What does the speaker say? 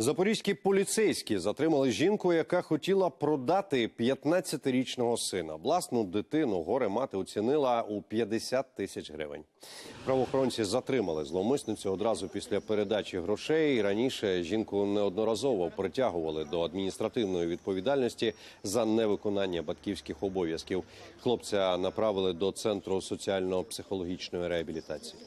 Запорізькі поліцейські затримали жінку, яка хотіла продати 15-річного сина. Власну дитину горе мати оцінила у 50 тисяч гривень. Правоохоронці затримали зловмисницю одразу після передачі грошей. Раніше жінку неодноразово притягували до адміністративної відповідальності за невиконання батьківських обов'язків. Хлопця направили до центру соціально-психологічної реабілітації.